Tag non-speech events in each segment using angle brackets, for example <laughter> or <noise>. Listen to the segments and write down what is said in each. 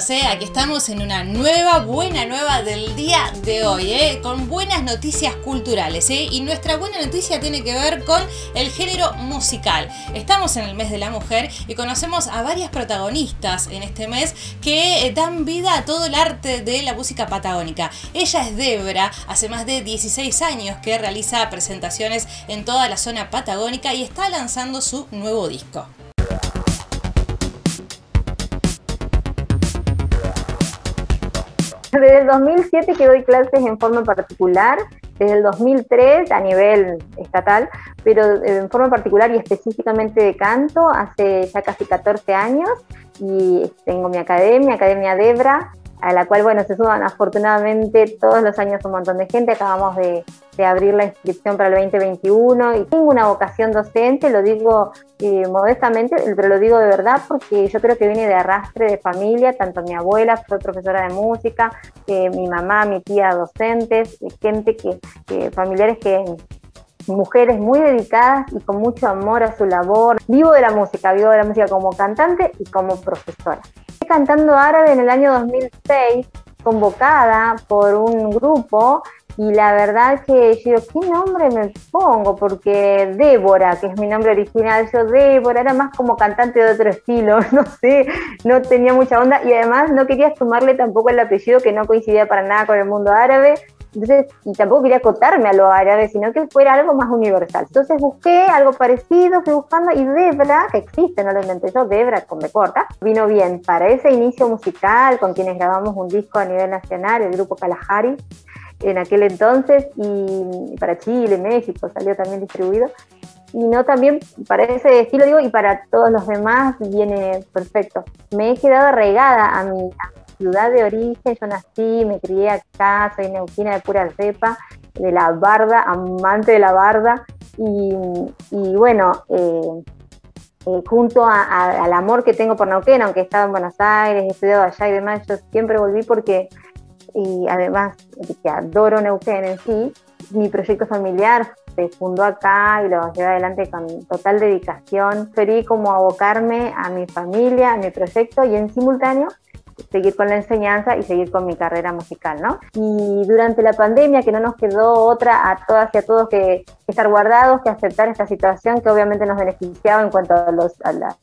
Aquí estamos en una nueva, buena nueva del día de hoy, ¿eh? con buenas noticias culturales. ¿eh? Y nuestra buena noticia tiene que ver con el género musical. Estamos en el mes de la mujer y conocemos a varias protagonistas en este mes que eh, dan vida a todo el arte de la música patagónica. Ella es Debra, hace más de 16 años que realiza presentaciones en toda la zona patagónica y está lanzando su nuevo disco. Desde el 2007 que doy clases en forma particular, desde el 2003 a nivel estatal, pero en forma particular y específicamente de canto, hace ya casi 14 años y tengo mi academia, Academia Debra, a la cual, bueno, se suman afortunadamente todos los años un montón de gente. Acabamos de, abrir la inscripción para el 2021 y tengo una vocación docente, lo digo eh, modestamente, pero lo digo de verdad porque yo creo que viene de arrastre de familia, tanto mi abuela fue profesora de música, mi mamá, mi tía docentes, gente que, familiares que mujeres muy dedicadas y con mucho amor a su labor. Vivo de la música, vivo de la música como cantante y como profesora cantando árabe en el año 2006, convocada por un grupo y la verdad que yo ¿qué nombre me pongo? Porque Débora, que es mi nombre original, yo Débora, era más como cantante de otro estilo, <laughs> no sé, no tenía mucha onda y además no quería sumarle tampoco el apellido que no coincidía para nada con el mundo árabe, entonces, y tampoco quería acotarme a lo árabe, sino que fuera algo más universal. Entonces busqué algo parecido, fui buscando, y Debra, que existe, no lo inventé yo, Debra con B corta, vino bien para ese inicio musical con quienes grabamos un disco a nivel nacional, el grupo Kalahari, en aquel entonces, y para Chile, México, salió también distribuido. Y no también para ese estilo, digo, y para todos los demás viene perfecto. Me he quedado arraigada a mi, ciudad de origen, yo nací, me crié acá, soy neuquina de pura cepa, de la barda, amante de la barda, y, bueno, eh, eh, junto al amor que tengo por Neuquén, aunque he estado en Buenos Aires, he estudiado allá y demás, yo siempre volví porque, y además que adoro Neuquén en sí, mi proyecto familiar se fundó acá y lo llevé adelante con total dedicación. Preferí como abocarme a mi familia, a mi proyecto y en simultáneo seguir con la enseñanza y seguir con mi carrera musical, ¿no? Y durante la pandemia, que no nos quedó otra a todas y a todos que, estar guardados, que aceptar esta situación que obviamente nos beneficiaba en cuanto a, los, a la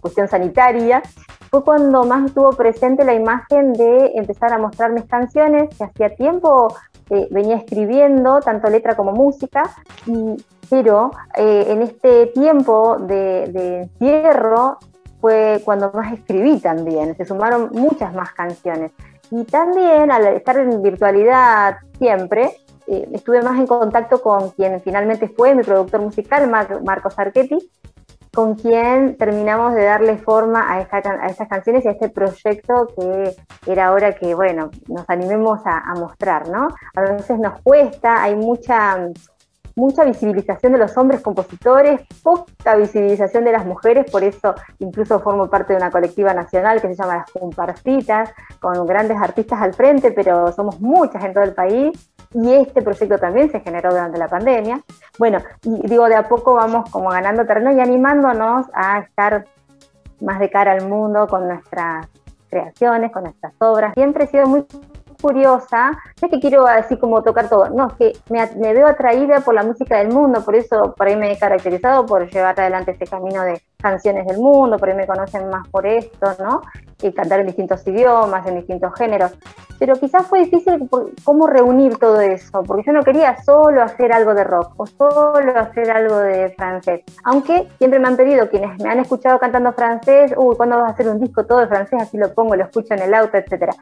cuestión sanitaria, fue cuando más estuvo presente la imagen de empezar a mostrar mis canciones, que hacía tiempo eh, venía escribiendo, tanto letra como música, pero eh, en este tiempo de, de encierro fue cuando más escribí también, se sumaron muchas más canciones. Y también al estar en virtualidad siempre, eh, estuve más en contacto con quien finalmente fue mi productor musical, Marcos Archetti, con quien terminamos de darle forma a, a, estas canciones y a este proyecto que era hora que, bueno, nos animemos a, a mostrar, ¿no? A veces nos cuesta, hay mucha mucha visibilización de los hombres compositores, poca visibilización de las mujeres, por eso incluso formo parte de una colectiva nacional que se llama Las Compartitas, con grandes artistas al frente, pero somos muchas en todo el país y este proyecto también se generó durante la pandemia. Bueno, y digo, de a poco vamos como ganando terreno y animándonos a estar más de cara al mundo con nuestras creaciones, con nuestras obras. Siempre he sido muy curiosa, es que quiero así como tocar todo, no, es que me, veo atraída por la música del mundo, por eso por ahí me he caracterizado por llevar adelante este camino de canciones del mundo, por ahí me conocen más por esto, ¿no? Y cantar en distintos idiomas, en distintos géneros. Pero quizás fue difícil cómo reunir todo eso, porque yo no quería solo hacer algo de rock o solo hacer algo de francés. Aunque siempre me han pedido, quienes me han escuchado cantando francés, uy, ¿cuándo vas a hacer un disco todo de francés? Así lo pongo, lo escucho en el auto, etcétera.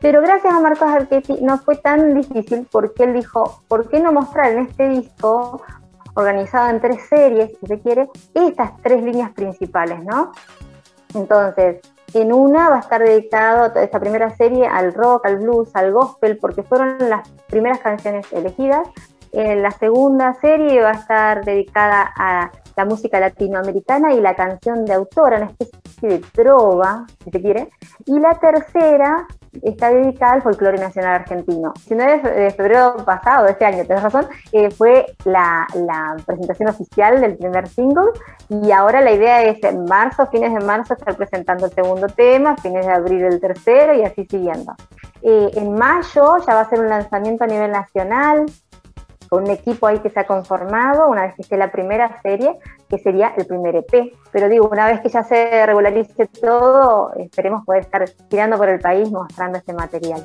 Pero gracias a Marcos Archetti no fue tan difícil porque él dijo, ¿por qué no mostrar en este disco, organizado en tres series, si se quiere, estas tres líneas principales, ¿no? Entonces, en una va a estar dedicado esta primera serie al rock, al blues, al gospel, porque fueron las primeras canciones elegidas. En la segunda serie va a estar dedicada a la música latinoamericana y la canción de autora, una especie de trova, si se quiere. Y la tercera está dedicada al folclore nacional argentino. El 19 de febrero pasado, de este año, tenés razón, eh, fue la, presentación oficial del primer single y ahora la idea es en marzo, fines de marzo, estar presentando el segundo tema, fines de abril el tercero y así siguiendo. Eh, en mayo ya va a ser un lanzamiento a nivel nacional, con un equipo ahí que se ha conformado, una vez que esté la primera serie, que sería el primer EP. Pero digo, una vez que ya se regularice todo, esperemos poder estar girando por el país mostrando este material.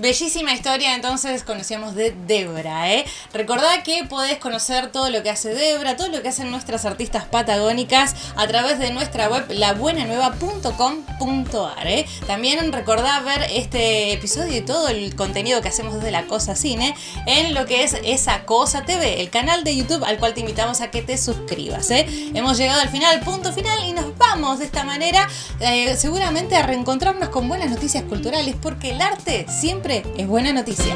Bellísima historia, entonces conocíamos de Debra, ¿eh? Recordá que podés conocer todo lo que hace Debra, todo lo que hacen nuestras artistas patagónicas a través de nuestra web labuenanueva.com.ar, ¿eh? También recordá ver este episodio y todo el contenido que hacemos desde La Cosa Cine en lo que es Esa Cosa TV, el canal de YouTube al cual te invitamos a que te suscribas, ¿eh? Hemos llegado al final, punto final, y nos vamos de esta manera, eh, seguramente a reencontrarnos con buenas noticias culturales, porque el arte es buena noticia.